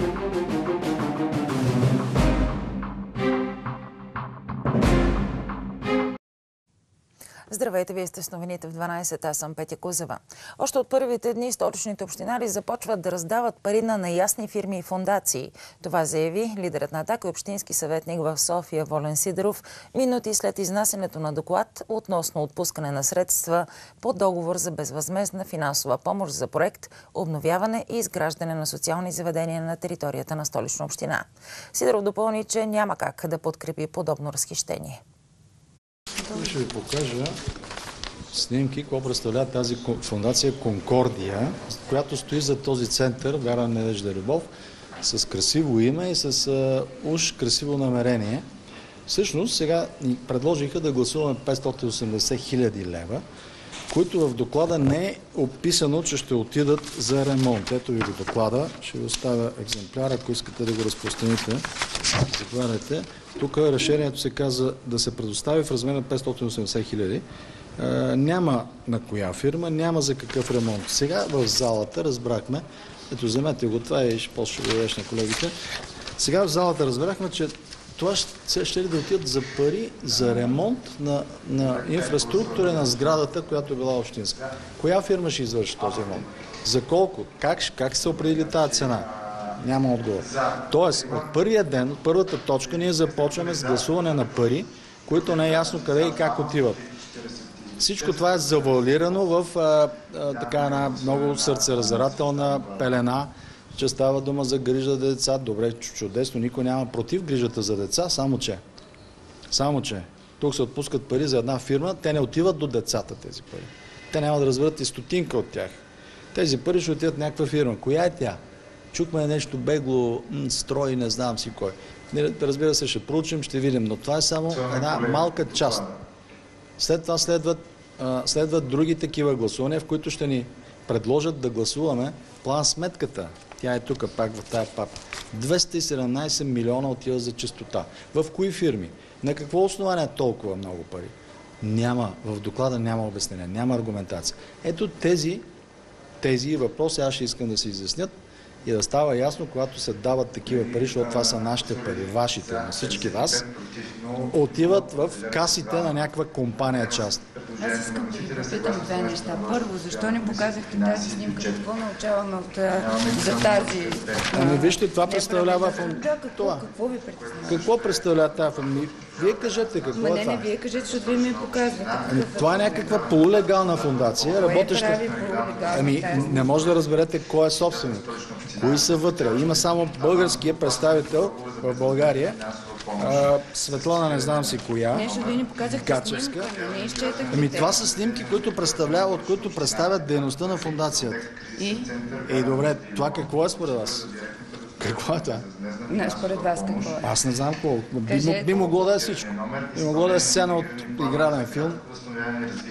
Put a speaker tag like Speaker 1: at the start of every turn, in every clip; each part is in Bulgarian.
Speaker 1: Thank you. Здравейте, вие сте с новините в 12. Аз съм Петя Кузева. Още от първите дни столичните общинари започват да раздават пари на неясни фирми и фундации. Това заяви лидерът на Атака и общински съветник в София Волен Сидоров минути след изнасянето на доклад относно отпускане на средства по договор за безвъзмезна финансова помощ за проект обновяване и изграждане на социални заведения на територията на столична община. Сидоров допълни, че няма как да подкрепи подобно разхищение.
Speaker 2: Ще ви покажа снимки, какво представлява тази фундация Конкордия, която стои за този център Вяра Недежда Любов, с красиво име и с а, уж красиво намерение. Всъщност сега ни предложиха да гласуваме 580 хиляди лева, които в доклада не е описано, че ще отидат за ремонт. Ето ви го доклада. Ще ви оставя екземпляр, ако искате да го разпространите. Заповядайте. Тук решението се каза да се предостави в размер на 580 хиляди. Няма на коя фирма, няма за какъв ремонт. Сега в залата разбрахме, ето вземете го това и ще после ще го дадеш на колегите. Сега в залата разбрахме, че това ще, ще ли да отидат за пари за ремонт на, на инфраструктура на сградата, която е била общинска. Коя фирма ще извърши този ремонт? За колко? Как, как се определи тази цена? Няма отговор. Тоест, от първия ден, от първата точка, ние започваме с гласуване на пари, които не е ясно къде и как отиват. Всичко това е завалирано в а, а, така една много сърцеразарателна пелена, че става дума за грижа за деца. Добре, чудесно, никой няма против грижата за деца, само че. Само че. Тук се отпускат пари за една фирма, те не отиват до децата тези пари. Те няма да разберат и стотинка от тях. Тези пари ще отидат някаква фирма. Коя е тя? Чухме нещо бегло, строй, не знам си кой. Разбира се, ще проучим, ще видим, но това е само една малка част. След това следват, следват други такива гласувания, в които ще ни предложат да гласуваме план сметката. Тя е тук пак в тая папа. 217 милиона отива за чистота. В кои фирми? На какво основание толкова много пари? Няма, в доклада няма обяснение, няма аргументация. Ето тези, тези въпроси аз ще искам да се изяснят и да става ясно, когато се дават такива пари, защото това са нашите пари, вашите, на всички вас, отиват в касите на някаква компания част.
Speaker 3: Аз искам да ви попитам две неща. Първо, защо не показахте тази снимка? Какво научаваме от, за тази...
Speaker 2: Ами вижте, това представлява...
Speaker 3: Да, какво, това. какво ви представлява?
Speaker 2: Какво представлява тази фамилия? Вие кажете какво
Speaker 3: Ма
Speaker 2: е
Speaker 3: не,
Speaker 2: това.
Speaker 3: не, вие кажете, защото вие ми показвате.
Speaker 2: Ами, това е някаква полулегална фундация, работеща... Ами, не може да разберете кой е собственик. Кои са вътре. Има само българския представител в България. А, Светлана не знам си коя.
Speaker 3: Не, защото вие ни показахте
Speaker 2: Гачевска. Ами това са снимки, които представляват, от които представят дейността на фундацията.
Speaker 3: И?
Speaker 2: Ей, добре, това какво е според вас? Какво е това?
Speaker 3: Не, според вас какво е?
Speaker 2: Аз не знам какво. Би, могло да е всичко. Би могло да е сцена от игрален филм.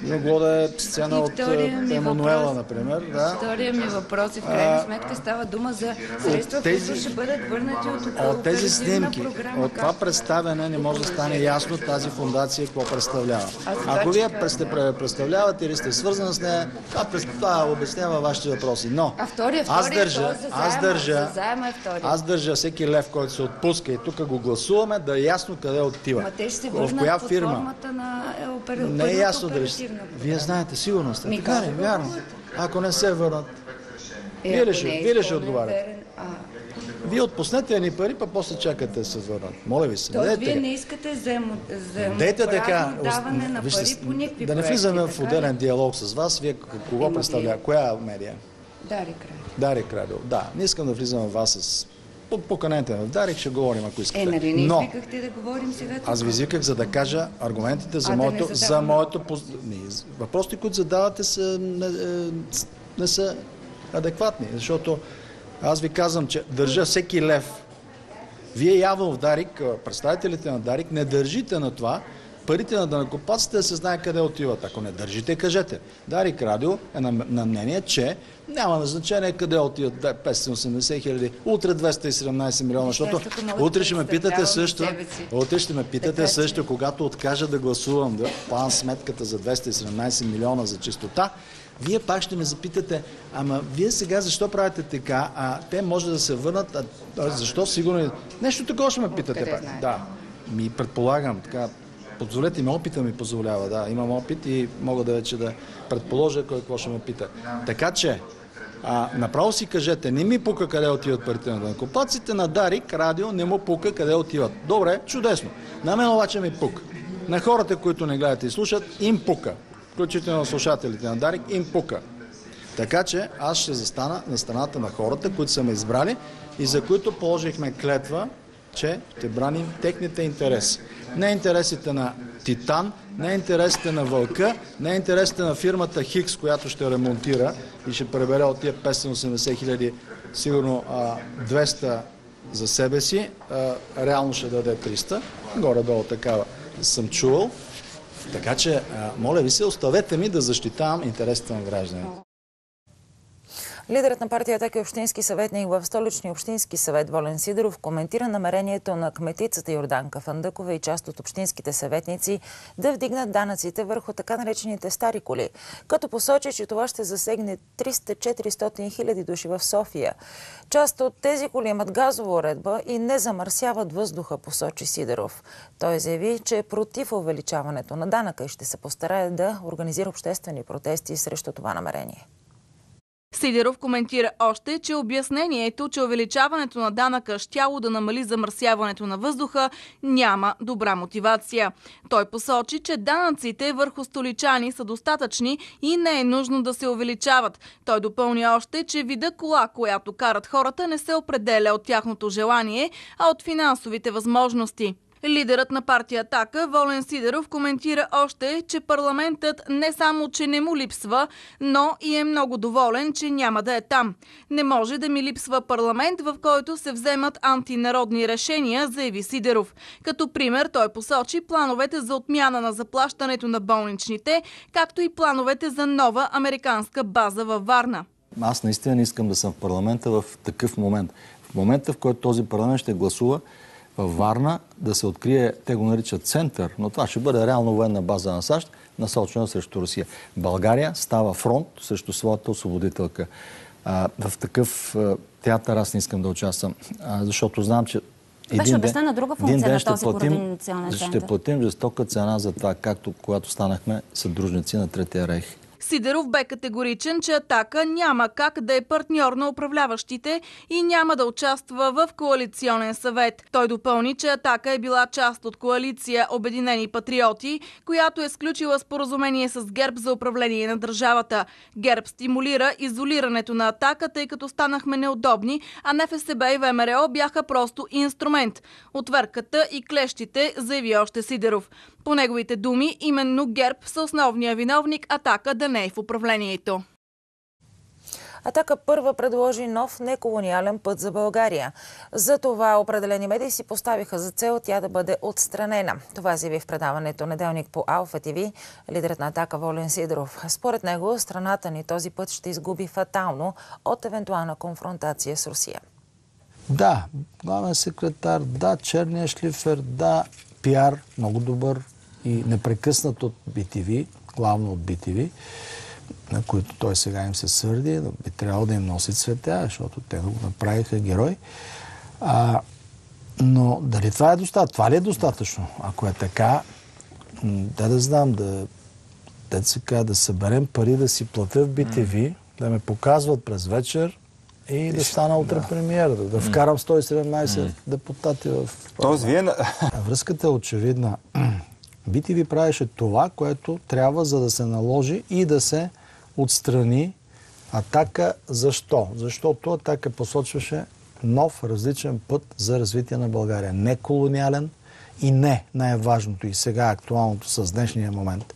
Speaker 2: Би могло да е сцена
Speaker 3: И
Speaker 2: от е, Емануела, например. Да.
Speaker 3: Втория ми въпрос и в крайна сметка става дума за средства,
Speaker 2: тези-
Speaker 3: които ще бъдат върнати от
Speaker 2: От тези снимки,
Speaker 3: програма.
Speaker 2: от това представяне не може да стане ясно тази фундация какво представлява.
Speaker 3: Аз
Speaker 2: Ако вие пре- представлявате или сте свързани с нея, това, това обяснява вашите въпроси. Но
Speaker 3: А втория,
Speaker 2: аз
Speaker 3: втория,
Speaker 2: държа, аз държа,
Speaker 3: за заема е
Speaker 2: аз държа всеки лев, който се отпуска и тук го гласуваме, да е ясно къде отива.
Speaker 3: Ма те ще се
Speaker 2: В
Speaker 3: върнат
Speaker 2: коя
Speaker 3: под
Speaker 2: фирма?
Speaker 3: формата на е.
Speaker 2: Не е
Speaker 3: първата
Speaker 2: ясно дали.
Speaker 3: оперативна
Speaker 2: Вие знаете, сигурно сте. Така ли? Вярно. Ако не се върнат.
Speaker 3: Е,
Speaker 2: Вие ли ще-
Speaker 3: е
Speaker 2: вие ли ще отговаряте? Вие отпуснете едни пари, па после чакате да се върнат. Моля ви се.
Speaker 3: Тоест, вие не искате
Speaker 2: така.
Speaker 3: взаимоправно даване на
Speaker 2: Вижте,
Speaker 3: пари по никакви
Speaker 2: да не влизаме в отделен диалог с вас. Вие кого представлява? Коя медия?
Speaker 3: Дари край.
Speaker 2: Дарик Радио. Да, не искам да влизам в вас с... По- Поканете ме в Дарик, ще говорим, ако искате.
Speaker 3: Е, нали не
Speaker 2: Но,
Speaker 3: извикахте да говорим сега тук?
Speaker 2: аз ви извиках, за да кажа аргументите за
Speaker 3: А, да
Speaker 2: моето... за
Speaker 3: задаваме
Speaker 2: моето поз- не, з- въпросите, които задавате, са, не, е, не са адекватни, защото аз ви казвам, че държа всеки лев. Вие явно в Дарик, представителите на Дарик, не държите на това, парите на данакопаците да се знае къде отиват. Ако не държите, кажете. Дарик Радио е на, на мнение, че няма значение къде отиват да, 580 хиляди, утре 217 милиона, защото
Speaker 3: Естествено, могат
Speaker 2: утре ще ме питате също, утре ще ме питате също, когато откажа да гласувам да план сметката за 217 милиона за чистота,
Speaker 4: вие пак ще ме запитате, ама вие сега защо правите така, а те може да се върнат, а, а защо сигурно... Нещо такова ще ме питате пак. Да, ми предполагам, така, позволете ми, опита ми позволява, да, имам опит и мога да вече да предположа кой какво ще ме пита. Така че, а, направо си кажете, не ми пука къде отиват парите на данкопаците, на Дарик, радио, не му пука къде отиват. Добре, чудесно. На мен обаче ми пука. На хората, които не гледат и слушат, им пука. Включително слушателите на Дарик, им пука. Така че аз ще застана на страната на хората, които са ме избрали и за които положихме клетва, че ще браним техните интереси. Не интересите на Титан, не интересите на Вълка, не интересите на фирмата Хикс, която ще ремонтира и ще пребере от тия 580 хиляди, сигурно а, 200 за себе си, реално ще даде 300, горе-долу такава съм чувал. Така че, моля ви се, оставете ми да защитавам интересите на гражданите.
Speaker 1: Лидерът на партия Атака общински съветник в столичния общински съвет Волен Сидоров коментира намерението на кметицата Йорданка Фандъкова и част от общинските съветници да вдигнат данъците върху така наречените стари коли, като посочи, че това ще засегне 300-400 хиляди души в София. Част от тези коли имат газова уредба и не замърсяват въздуха, посочи Сидоров. Той заяви, че е против увеличаването на данъка и ще се постарае да организира обществени протести срещу това намерение.
Speaker 5: Сидеров коментира още, че обяснението, че увеличаването на данъка щяло да намали замърсяването на въздуха, няма добра мотивация. Той посочи, че данъците върху столичани са достатъчни и не е нужно да се увеличават. Той допълни още, че вида кола, която карат хората, не се определя от тяхното желание, а от финансовите възможности. Лидерът на партия Атака, Волен Сидеров, коментира още, че парламентът не само, че не му липсва, но и е много доволен, че няма да е там. Не може да ми липсва парламент, в който се вземат антинародни решения, заяви Сидеров. Като пример той посочи плановете за отмяна на заплащането на болничните, както и плановете за нова американска база във Варна.
Speaker 6: Аз наистина не искам да съм в парламента в такъв момент. В момента, в който този парламент ще гласува във Варна да се открие, те го наричат център, но това ще бъде реално военна база на САЩ, насочена срещу Русия. България става фронт срещу своята освободителка. А, в такъв а, театър аз не искам да участвам, а, защото знам, че
Speaker 7: Беше обяснена друга функция
Speaker 6: един ден
Speaker 7: на
Speaker 6: ще
Speaker 7: този
Speaker 6: платим,
Speaker 7: координационен
Speaker 6: ще
Speaker 7: център.
Speaker 6: платим жестока цена за това, както когато станахме съдружници на Третия рейх.
Speaker 5: Сидеров бе категоричен, че Атака няма как да е партньор на управляващите и няма да участва в коалиционен съвет. Той допълни, че Атака е била част от коалиция Обединени патриоти, която е сключила споразумение с ГЕРБ за управление на държавата. ГЕРБ стимулира изолирането на Атака, тъй като станахме неудобни, а НФСБ и ВМРО бяха просто инструмент. Отверката и клещите заяви още Сидеров. По неговите думи, именно ГЕРБ са основния виновник Атака да не е в управлението.
Speaker 1: Атака първа предложи нов неколониален път за България. За това определени медии си поставиха за цел тя да бъде отстранена. Това заяви в предаването неделник по Алфа ТВ лидерът на Атака Волен Сидоров. Според него страната ни този път ще изгуби фатално от евентуална конфронтация с Русия.
Speaker 2: Да, главен секретар, да, черния шлифер, да, пиар, много добър и непрекъснат от BTV, главно от BTV, на които той сега им се сърди, би трябвало да им носи цветя, защото те го направиха герой. А, но дали това е достатъчно? Това ли е достатъчно? Ако е така, да да знам, да, да, се казва, да съберем пари, да си платя в BTV, да ме показват през вечер и да стана утре премиер, да, да вкарам 117 депутати в...
Speaker 8: Тоест, вие...
Speaker 2: Връзката е очевидна. BTV правеше това, което трябва, за да се наложи и да се отстрани атака. Защо? Защото атака посочваше нов, различен път за развитие на България. Не колониален и не най-важното и сега актуалното с днешния момент.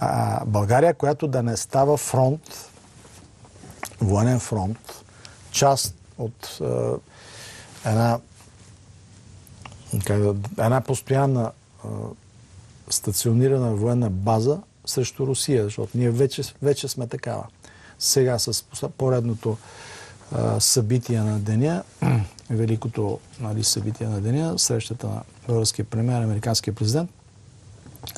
Speaker 2: А, България, която да не става фронт, военен фронт, част от е, една, една постоянна стационирана военна база срещу Русия, защото ние вече, вече сме такава. Сега с поредното а, събитие на деня, великото нали, събитие на деня, срещата на българския премьер, американския президент,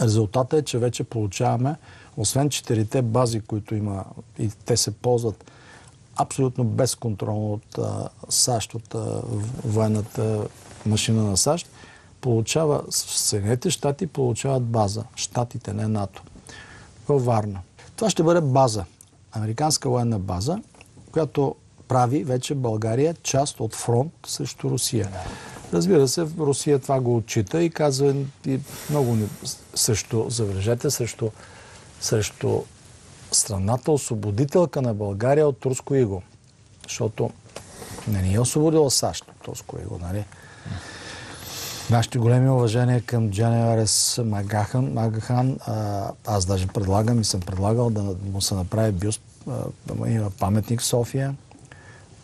Speaker 2: резултатът е, че вече получаваме освен четирите бази, които има и те се ползват абсолютно безконтролно от а, САЩ, от а, военната машина на САЩ, получава, Съединените щати получават база, щатите, не НАТО, във Варна. Това ще бъде база, американска военна база, която прави вече България част от фронт срещу Русия. Разбира се, Русия това го отчита и казва и много не, срещу, забележете, срещу, срещу страната освободителка на България от турско иго. Защото не ни е освободила САЩ от турско иго, нали? Нашите големи уважения към Джани Арес Магахан. Магахан аз даже предлагам и съм предлагал да му се направи бюст, има паметник в София.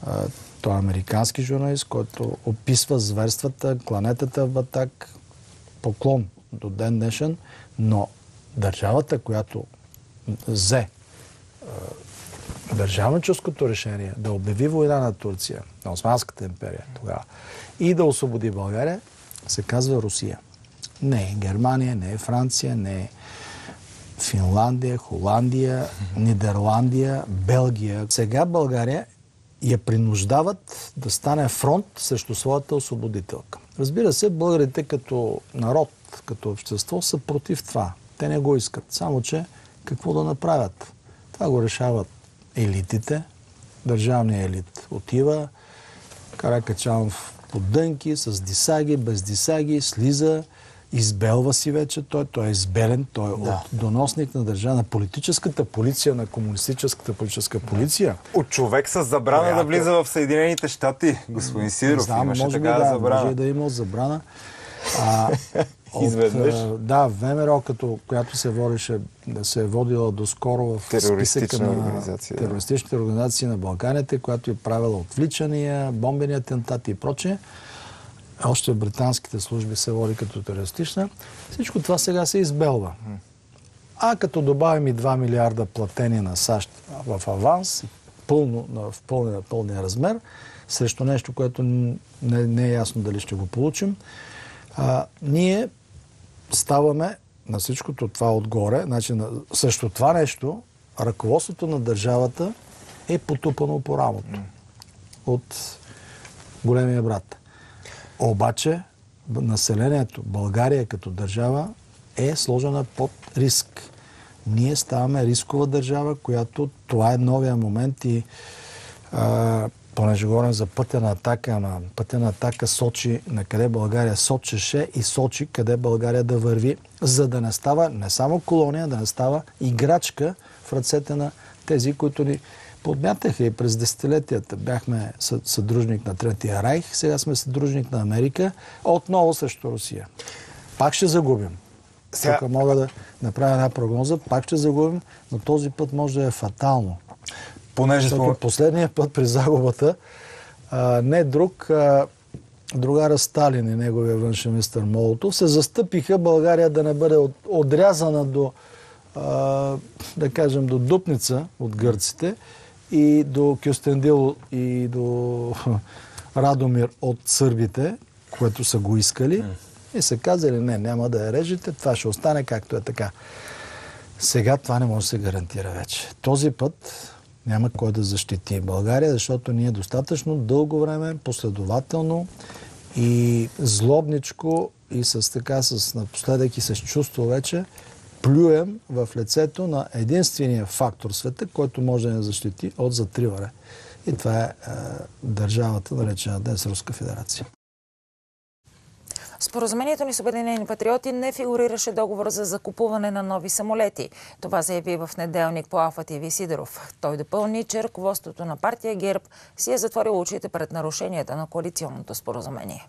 Speaker 2: А, той е американски журналист, който описва зверствата, кланетата в Батак, поклон до ден днешен, но държавата, която взе държавническото решение да обяви война на Турция, на Османската империя тогава, и да освободи България, се казва Русия. Не е Германия, не е Франция, не е Финландия, Холандия, Нидерландия, Белгия. Сега България я принуждават да стане фронт срещу своята освободителка. Разбира се, българите като народ, като общество са против това. Те не го искат. Само, че какво да направят? Това го решават елитите. Държавният елит отива, Каракачанов под дънки, с дисаги, без дисаги, слиза, избелва си вече той, той е избелен, той е да. от доносник на държава, на политическата полиция, на комунистическата политическа полиция.
Speaker 8: От човек с забрана която... да влиза в Съединените щати, господин Сидоров,
Speaker 2: знам,
Speaker 8: имаше
Speaker 2: може
Speaker 8: така
Speaker 2: би, да,
Speaker 8: забрана.
Speaker 2: Може да има забрана. А,
Speaker 8: Изведнъж?
Speaker 2: Да, ВМРО, като, която се водеше, да се е водила доскоро в списъка на
Speaker 8: да.
Speaker 2: терористичните организации на Балканите, която е правила отвличания, бомбени атентати и прочее. Още британските служби се води като терористична. Всичко това сега се избелва. А като добавим и 2 милиарда платени на САЩ в аванс, пълно, в пълния, пълния размер, срещу нещо, което не, не е ясно дали ще го получим, а, ние ставаме на всичкото това отгоре, значи на, също това нещо, ръководството на държавата е потупано по рамото от големия брат. Обаче населението, България като държава е сложена под риск. Ние ставаме рискова държава, която това е новия момент и а, понеже говорим за пътя на атака, на пътя на атака сочи на къде България сочеше и сочи къде България да върви, за да не става не само колония, да не става играчка в ръцете на тези, които ни подмятаха и през десетилетията. Бяхме съдружник на Третия райх, сега сме съдружник на Америка, отново срещу Русия. Пак ще загубим. Сега... Тук мога да направя една прогноза. Пак ще загубим, но този път може да е фатално.
Speaker 8: Понеже
Speaker 2: Защото последния път при загубата а, не друг, а, другара Сталин и неговия външен министър Молотов се застъпиха България да не бъде от, отрязана до, а, да кажем, до Дупница от гърците и до Кюстендил и до Радомир от сърбите, което са го искали. И са казали, не, няма да я режете, това ще остане както е така. Сега това не може да се гарантира вече. Този път няма кой да защити България, защото ние достатъчно дълго време, последователно и злобничко и с така, с напоследък и с чувство вече, плюем в лицето на единствения фактор света, който може да ни защити от затриване. И това е, е държавата, наречена днес Руска федерация.
Speaker 1: Споразумението ни с Обединени патриоти не фигурираше договор за закупуване на нови самолети. Това заяви в неделник по Алфа ТВ Сидоров. Той допълни, че ръководството на партия ГЕРБ си е затворило очите пред нарушенията на коалиционното споразумение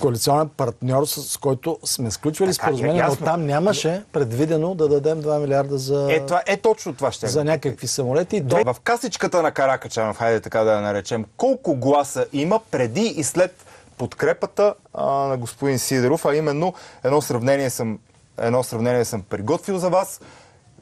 Speaker 2: коалиционен партньор, с който сме сключвали споразумение, но там нямаше предвидено да дадем 2 милиарда за,
Speaker 8: е, това, е точно това ще
Speaker 2: за някакви самолети.
Speaker 8: До... В касичката на Каракачанов, хайде така да я наречем, колко гласа има преди и след подкрепата а, на господин Сидеров, а именно едно сравнение съм, едно сравнение съм приготвил за вас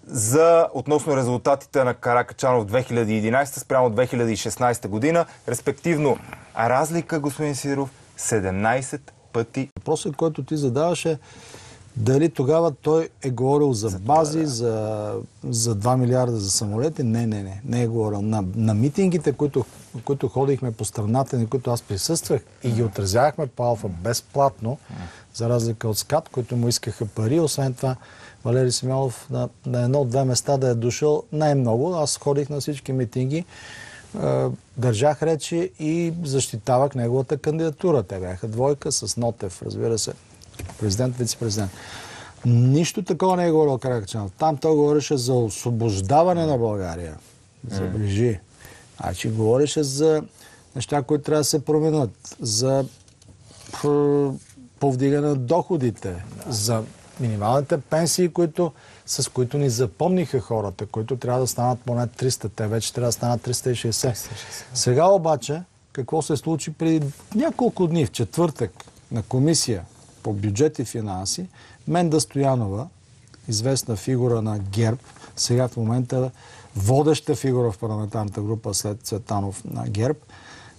Speaker 8: за относно резултатите на Каракачанов 2011 спрямо 2016 година, респективно разлика, господин Сидеров, 17 пъти.
Speaker 2: Въпросът, който ти задаваше, Дали тогава той е говорил за бази, за, за 2 милиарда за самолети? Не, не, не. Не е говорил. На, на митингите, които, които ходихме по страната, на които аз присъствах и ги отразявахме по Алфа безплатно, за разлика от СКАТ, които му искаха пари. Освен това, Валери Симеонов на, на едно-две места да е дошъл най-много. Аз ходих на всички митинги, е, държах речи и защитавах неговата кандидатура. Те бяха двойка с Нотев, разбира се, президент, вице-президент. Нищо такова не е говорил Каракачанов. Там той говореше за освобождаване на България. Забележи. Значи говореше за неща, които трябва да се променят. За п- повдигане на доходите. За минималните пенсии, които, с които ни запомниха хората, които трябва да станат поне 300. Те вече трябва да станат 360. Сега обаче, какво се случи преди няколко дни, в четвъртък, на комисия по бюджет и финанси, Менда Стоянова, известна фигура на ГЕРБ, сега в момента водеща фигура в парламентарната група след Цветанов на ГЕРБ,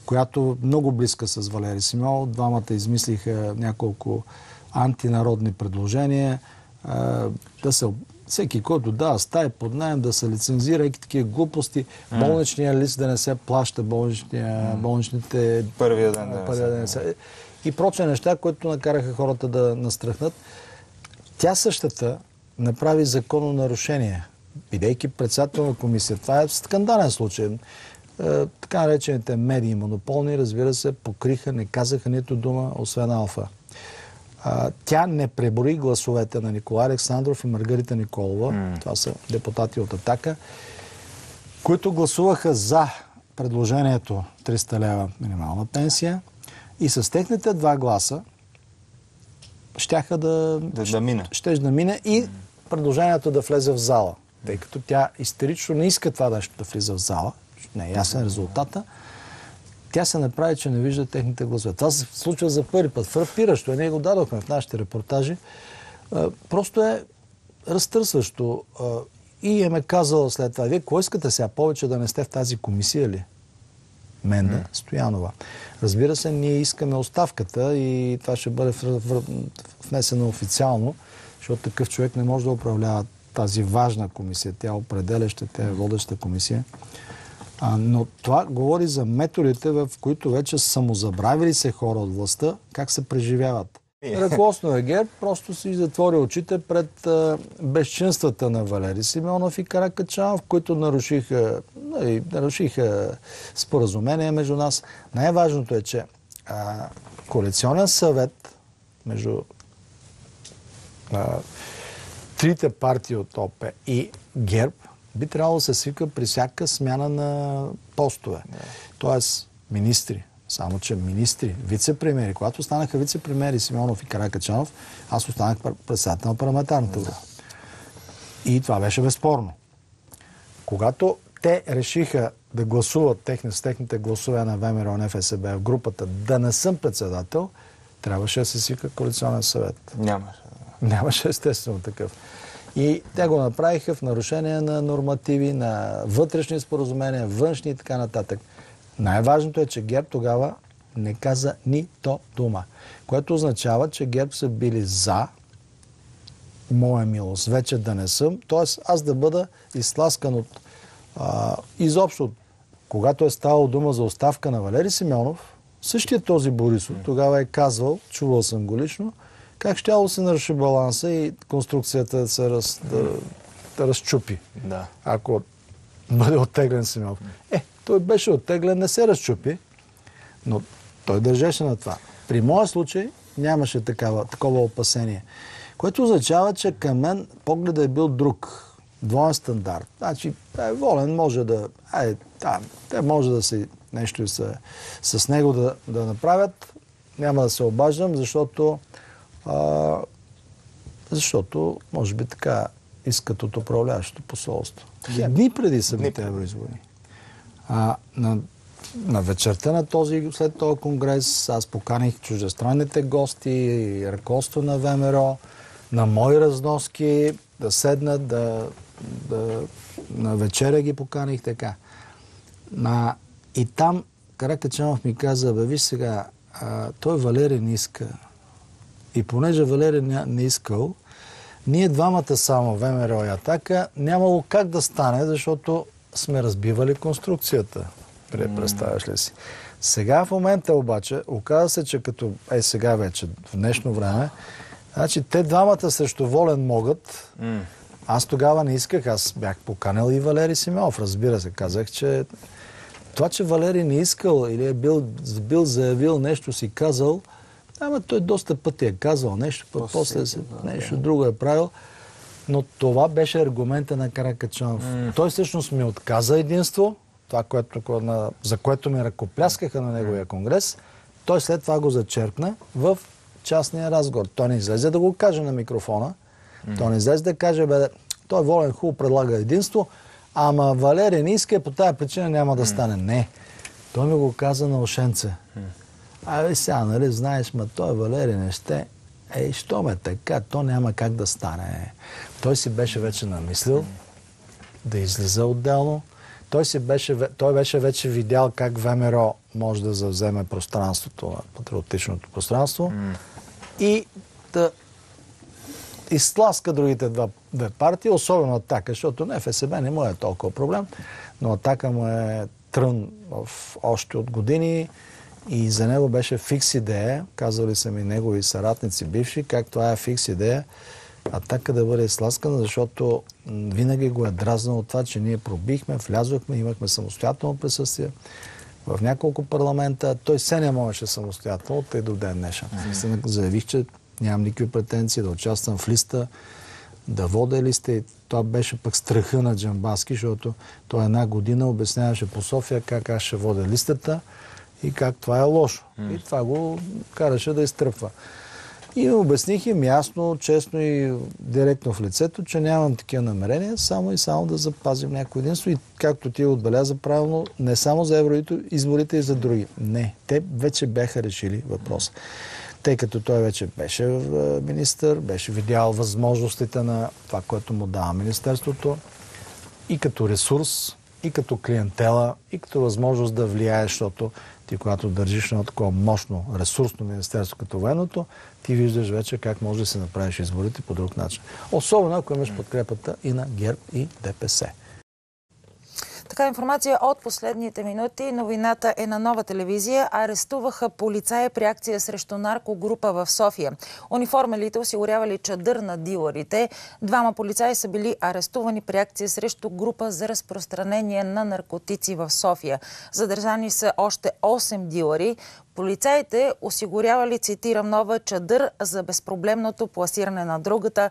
Speaker 2: която много близка с Валери Симеонов. Двамата измислиха няколко антинародни предложения, а, да се, всеки, който дава стая под найем, да се лицензира и такива глупости, болничния лист да не се плаща, болничните...
Speaker 8: Първия ден да не се...
Speaker 2: И проче неща, които накараха хората да настрахнат. Тя същата направи законно нарушение, бидейки председател на комисия. Това е скандален случай. Е, така наречените медии монополни, разбира се, покриха, не казаха нито дума, освен Алфа. А, тя не преброи гласовете на Николай Александров и Маргарита Николова. Това са депутати от Атака, които гласуваха за предложението 300 лева минимална пенсия и с техните два гласа щяха да,
Speaker 8: Да, да мине.
Speaker 2: щеше да мине и предложението да влезе в зала. Тъй като тя истерично не иска това нещо да влиза в зала, не е ясен резултата, тя се направи, че не вижда техните гласове. Това се случва за първи път. Фрапиращо е. Ние го дадохме в нашите репортажи. Просто е разтърсващо. И е ме казала след това, вие кой искате сега повече да не сте в тази комисия ли? Менда Стоянова. Разбира се, ние искаме оставката и това ще бъде внесено официално, защото такъв човек не може да управлява тази важна комисия. Тя е определяща, тя е водеща комисия. А, но това говори за методите, в които вече самозабравили се хора от властта, как се преживяват. Ръководство на ГЕРБ просто си затвори очите пред а, безчинствата на Валери Симеонов и Каракачанов, които нарушиха, нали, нарушиха споразумение между нас. Най-важното е, че а, коалиционен съвет между а, трите партии от ОП и ГЕРБ би трябвало да се свика при всяка смяна на постове. Тоест, министри. Само, че министри, вице-премиери. Когато станаха вице-премиери Симеонов и Каракачанов, аз останах пр- председател на парламентарната група. И това беше безспорно. Когато те решиха да гласуват техни, с техните гласове на ВМРО на ФСБ в групата да не съм председател, трябваше да се свика коалиционен съвет.
Speaker 8: Нямаше.
Speaker 2: Нямаше естествено такъв. И те го направиха в нарушение на нормативи, на вътрешни споразумения, външни и така нататък. Най-важното е, че ГЕРБ тогава не каза нито дума. Което означава, че ГЕРБ са били за моя милост, вече да не съм. Тоест аз да бъда изтласкан от а, изобщо, когато е ставало дума за оставка на Валери Симеонов, същия този Борисов тогава е казвал, чувал съм го лично, как ще се наруши баланса и конструкцията да се раз, да, да разчупи.
Speaker 8: Да.
Speaker 2: Ако бъде оттеглен Симеонов. Е, той беше оттеглен, не се разчупи, но той държеше на това. При моя случай нямаше такава, такова опасение. Което означава, че към мен погледът е бил друг. Двоен стандарт. Значи, е волен, може да... Е, да, те може да се нещо са, с него да, да направят. Няма да се обаждам, защото а, защото, може би така, искат от управляващото посолство. Дни преди самите евроизбори. А, на, на вечерта на този, след този конгрес, аз поканих чуждестранните гости и ръководство на ВМРО, на мои разноски, да седнат, да, да на вечеря ги поканих така. На, и там Каракачанов ми каза, бе, виж сега, а, той Валерий не иска. И понеже Валерий не, не искал, Ние двамата само, ВМРО и Атака, нямало как да стане, защото сме разбивали конструкцията. Представяш ли си? Сега в момента обаче, оказа се, че като е сега вече, в днешно време, значи те двамата срещу волен могат. Аз тогава не исках, аз бях поканал и Валери Симеов, разбира се. Казах, че това, че Валери не искал или е бил, бил заявил нещо, си казал, ама той доста пъти е казал нещо, пък после се, нещо друго е правил. Но това беше аргумента на Каракачанов. Той всъщност ми отказа единство, това, което, за което ми ръкопляскаха на неговия конгрес. Той след това го зачерпна в частния разговор. Той не излезе да го каже на микрофона. Той не излезе да каже, бе, той волен хубаво предлага единство, ама Валерия не иска и по тази причина няма да стане. Не. Той ми го каза на Ошенце. Абе сега, нали, знаеш, ма той Валерия не ще. Ей, що ме така, то няма как да стане. Той си беше вече намислил да излиза отделно. Той, си беше, той беше вече видял как ВМРО може да завземе пространството патриотичното пространство и да изтласка другите два, две партии, особено Атака, защото на ФСБ не му е толкова проблем, но Атака му е трън в, още от години и за него беше фикс идея, казали са ми негови съратници бивши, как това е фикс идея, Атака да бъде сласкана, защото винаги го е дразнало това, че ние пробихме, влязохме, имахме самостоятелно присъствие в няколко парламента. Той се не можеше самостоятелно, тъй до ден днешен. Заявих, че нямам никакви претенции да участвам в листа, да вода листа и това беше пък страха на Джамбаски, защото той една година обясняваше по София как аз ще водя листата и как това е лошо. Mm. И това го караше да изтръпва. И обясних им ясно, честно и директно в лицето, че нямам такива намерения, само и само да запазим някакво единство. И както ти отбеляза правилно, не само за евроизборите и за други. Не, те вече бяха решили въпроса тъй като той вече беше министър, беше видял възможностите на това, което му дава Министерството и като ресурс, и като клиентела, и като възможност да влияе, защото ти когато държиш на такова мощно ресурсно министерство като военното, ти виждаш вече как може да се направиш изборите по друг начин. Особено ако имаш подкрепата и на ГЕРБ и ДПС.
Speaker 1: Така информация от последните минути. Новината е на нова телевизия. Арестуваха полицаи при акция срещу наркогрупа в София. Униформелите осигурявали чадър на дилърите. Двама полицаи са били арестувани при акция срещу група за разпространение на наркотици в София. Задържани са още 8 дилъри. Полицаите осигурявали, цитирам, нова чадър за безпроблемното пласиране на другата,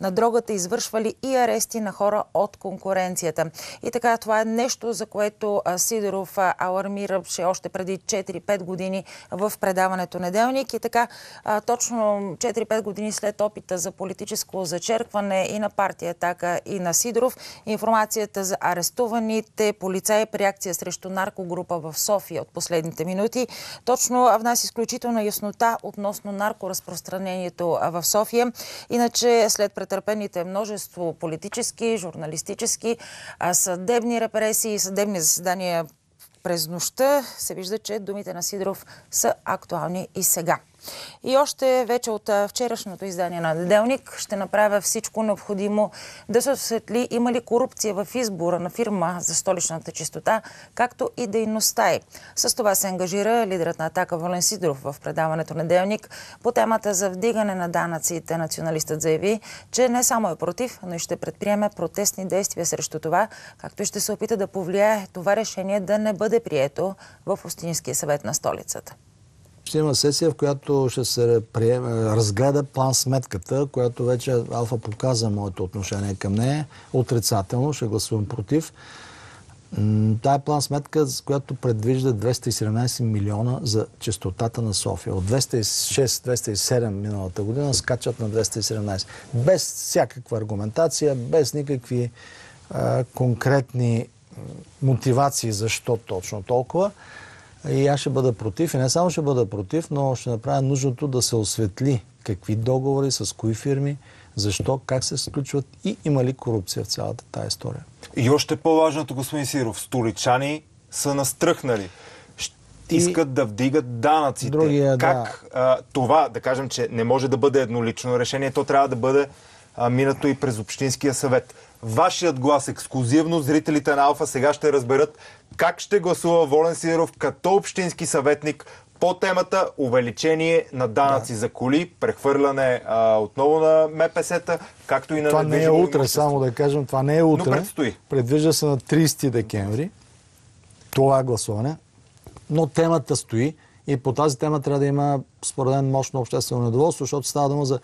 Speaker 1: на дрогата извършвали и арести на хора от конкуренцията. И така, това е нещо, за което Сидоров алармираше още преди 4-5 години в предаването Неделник. И така, точно 4-5 години след опита за политическо зачеркване и на партия Така и на Сидоров, информацията за арестуваните полицаи при акция срещу наркогрупа в София от последните минути точно внася изключителна яснота относно наркоразпространението в София. Иначе след претърпените множество политически, журналистически, съдебни репресии съдебни заседания през нощта, се вижда, че думите на Сидоров са актуални и сега. И още вече от вчерашното издание на Неделник ще направя всичко необходимо да се осветли има ли корупция в избора на фирма за столичната чистота, както и дейността й. С това се ангажира лидерът на атака Волен Сидоров в предаването Неделник по темата за вдигане на данъците. Националистът заяви, че не само е против, но и ще предприеме протестни действия срещу това, както и ще се опита да повлияе това решение да не бъде прието в Остинския съвет на столицата
Speaker 2: ще има сесия, в която ще се приеме, разгледа план сметката, която вече Алфа показа моето отношение към нея. Отрицателно, ще гласувам против. Тая план сметка, която предвижда 217 милиона за частотата на София. От 206-207 миналата година скачат на 217. Без всякаква аргументация, без никакви а, конкретни мотивации защо точно толкова. И аз ще бъда против. И не само ще бъда против, но ще направя нуждото да се осветли какви договори, с кои фирми, защо, как се сключват и има ли корупция в цялата тази история.
Speaker 8: И още по-важното, господин Сиров, столичани са настръхнали. Искат и... да вдигат данъците.
Speaker 2: Другия,
Speaker 8: как
Speaker 2: да.
Speaker 8: а, това, да кажем, че не може да бъде еднолично решение, то трябва да бъде а, минато и през Общинския съвет. Вашият глас ексклюзивно, зрителите на Алфа сега ще разберат как ще гласува Волен Сидеров като общински съветник по темата увеличение на данъци да. за коли, прехвърляне а, отново на МПС-та, както и на
Speaker 2: Това не е утре, само да кажем, това не е утре.
Speaker 8: Но предстои.
Speaker 2: Предвижда се на 30 декември това гласуване, но темата стои и по тази тема трябва да има, според мен, мощно обществено недоволство, защото става дума за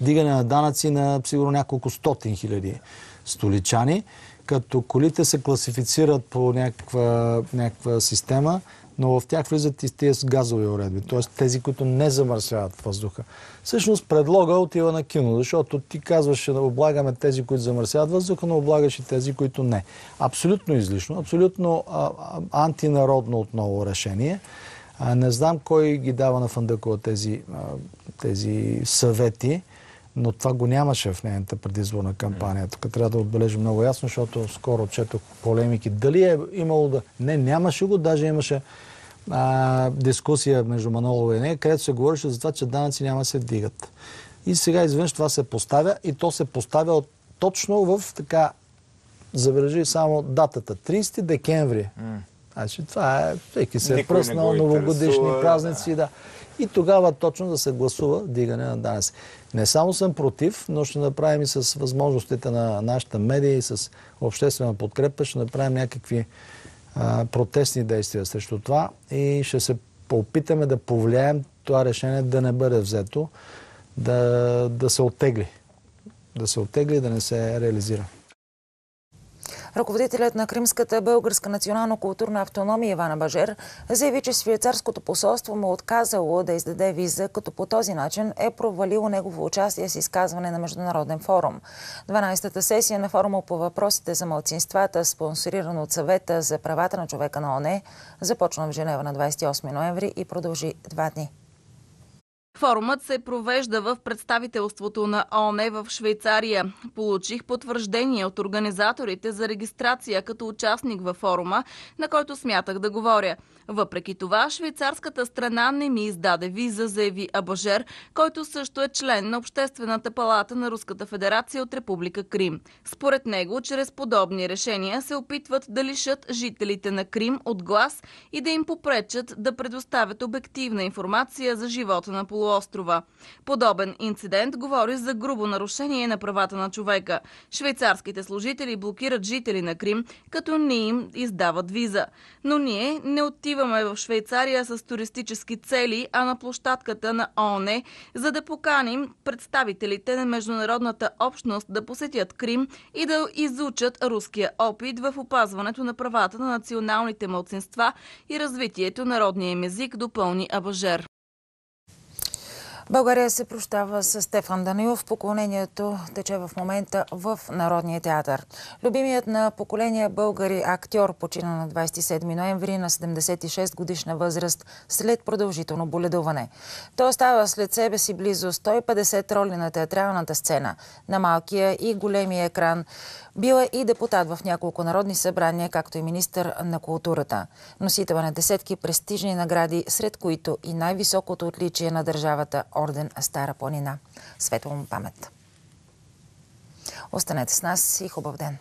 Speaker 2: дигане на данъци на сигурно няколко стотин хиляди столичани, като колите се класифицират по някаква, някаква система, но в тях влизат и тези газови уредби, т.е. тези, които не замърсяват въздуха. Всъщност предлога отива на кино, защото ти казваше да облагаме тези, които замърсяват въздуха, но облагаш и тези, които не. Абсолютно излишно, абсолютно а, антинародно отново решение. А, не знам кой ги дава на Фандъкова тези, тези съвети но това го нямаше в нейната предизборна кампания. Тук трябва да отбележим много ясно, защото скоро четох полемики. Дали е имало да... Не, нямаше го, даже имаше а, дискусия между Манолова и нея, където се говореше за това, че данъци няма да се дигат. И сега изведнъж това се поставя и то се поставя точно в така, забележи само датата, 30 декември. Значи това е, всеки се е пръснал, новогодишни празници, да. да. И тогава точно да се гласува дигане на данъци. Не само съм против, но ще направим и с възможностите на нашата медия и с обществена подкрепа, ще направим някакви а, протестни действия срещу това и ще се опитаме да повлияем това решение да не бъде взето, да, да се оттегли. Да се оттегли и да не се реализира.
Speaker 1: Ръководителят на Кримската българска национално-културна автономия Ивана Бажер заяви, че швейцарското посолство му отказало да издаде виза, като по този начин е провалило негово участие с изказване на Международен форум. 12-та сесия на форума по въпросите за малцинствата, спонсорирана от съвета за правата на човека на ОНЕ, започна в Женева на 28 ноември и продължи два дни.
Speaker 5: Форумът се провежда в представителството на ОНЕ в Швейцария. Получих потвърждение от организаторите за регистрация като участник във форума, на който смятах да говоря. Въпреки това, швейцарската страна не ми издаде виза, заяви Абажер, който също е член на Обществената палата на Руската федерация от Република Крим. Според него, чрез подобни решения се опитват да лишат жителите на Крим от глас и да им попречат да предоставят обективна информация за живота на полуострова. Подобен инцидент говори за грубо нарушение на правата на човека. Швейцарските служители блокират жители на Крим, като не им издават виза. Но ние не отиваме в Швейцария с туристически цели, а на площадката на ООН, за да поканим представителите на международната общност да посетят Крим и да изучат руския опит в опазването на правата на националните младсинства и развитието на родния им език, допълни Абажер.
Speaker 1: България се прощава с Стефан Данилов. Поклонението тече в момента в Народния театър. Любимият на поколение българи актьор почина на 27 ноември на 76 годишна възраст след продължително боледуване. Той остава след себе си близо 150 роли на театралната сцена, на малкия и големия екран. Бил е и депутат в няколко народни събрания, както и министър на културата. Носител на десетки престижни награди, сред които и най-високото отличие на държавата Орден Стара планина. Светло му памет! Останете с нас и хубав ден!